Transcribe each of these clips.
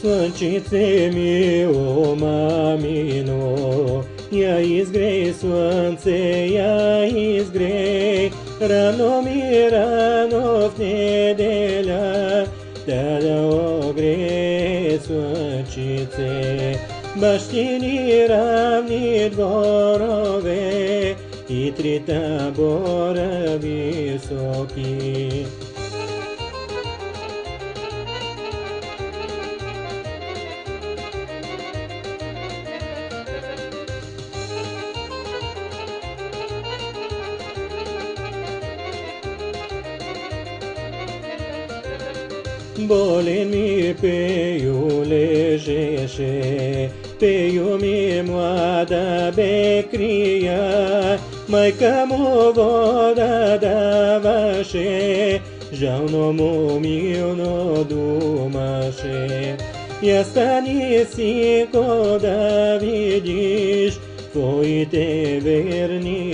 Слънчице мило, мамино, я изгрей, слънце, я изгрей, рано ми, рано в неделя, да да огрее слънчице. Бащини равни дворове и три табора Bole me peio leche, peio me moada becria, mai camo voda da vache, já o nome meu no do mache. E esta nesse coda vidis, foi te ver ni.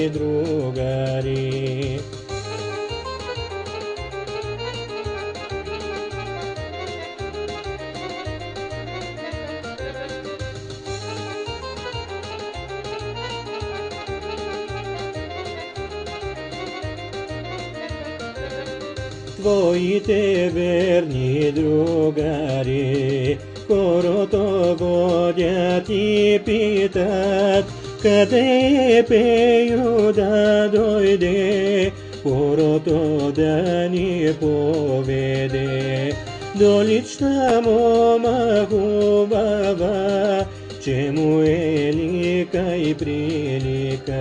другари. Твоите верни другари, хорото водят и питат, къде е пею да дойде, хорото да ни поведе. Долична мома хубава, че му е лика и прилика.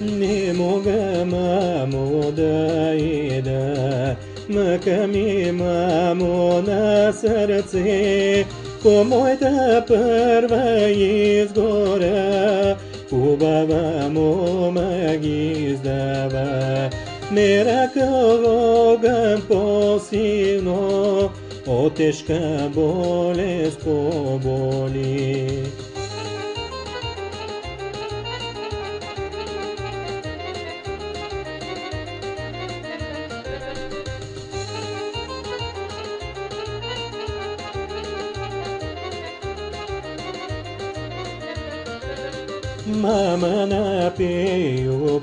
Не мога, мамо, да ида, мъка ми, мамо, на сърце, по моята първа изгоря, хубава мома ги издава. Меракъл огън по-силно, от тежка болест поболи. ممنابيو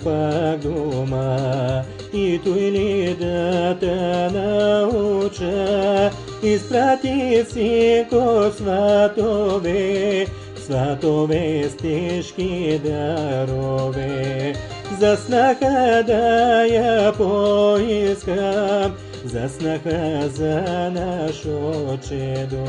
paguma i tu ili da te nauče isprati si ko svatove svatove steški darove za snaha da ja poiskam za snaha za naš očedo